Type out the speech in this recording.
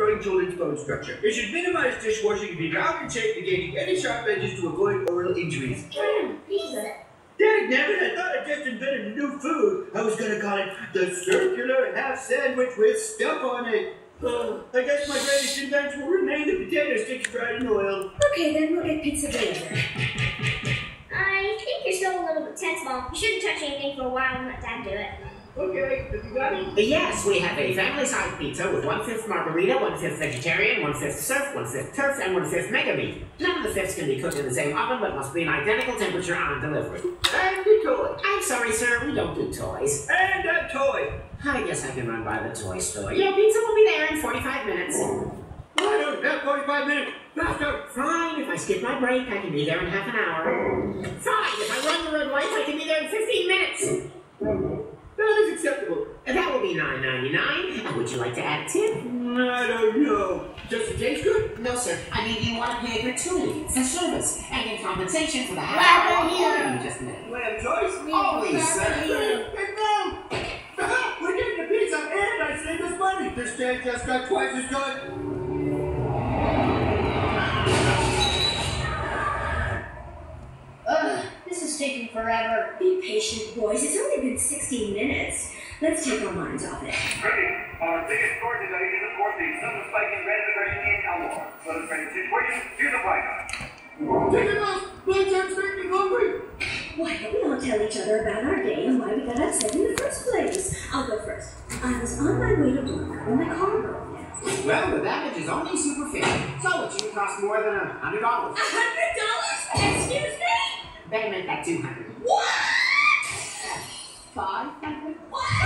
growing children's bone structure. It should minimize dishwashing and be round and shaped, negating any sharp edges to avoid oral injuries. Pizza. Dang never I thought I just invented a new food. I was gonna call it the circular half sandwich with stuff on it. Uh, I guess my greatest invention will remain the potato sticks fried in oil. Okay, then we'll get pizza delivered. I think you're still a little bit tense, Mom. You shouldn't touch anything for a while and let Dad do it. Okay, have you got it? Yes, we have a family-sized pizza with one-fifth margarita, one-fifth vegetarian, one-fifth surf, one-fifth turf, and one-fifth mega meat. None of the fifths can be cooked in the same oven, but must be an identical temperature on delivery. And a toy. I'm sorry, sir, we don't do toys. And a toy. I guess I can run by the toy store. Your pizza will be there in 45 minutes. I don't have 45 minutes. Faster. Fine, if I skip my break, I can be there in half an hour. Fine, if I run the red lights, $29.99. Would you like to add a tip? I don't know. Just it taste good? No, sir. I mean, you want to pay gratuities and service and in compensation for the half hour you just made. We have choice. Always, sir. And now, uh-huh, we're getting a piece of I saved us money. This day just got twice as good. Ugh, this is taking forever. Be patient, boys. It's only been 16 minutes. Let's take our minds off it. Our biggest story today is, of course, the sudden spike in resignation in Elmore. For the training situation, here's a breakdown. Take it off. Please, I'm freaking hungry. Why don't we all tell each other about our day and why we got upset in the first place? I'll go first. I was on my way to work when my car broke down. Well, the damage is only superficial, so it shouldn't cost more than a hundred dollars. A hundred dollars? Excuse me? Better make that two hundred. What? Five hundred? Before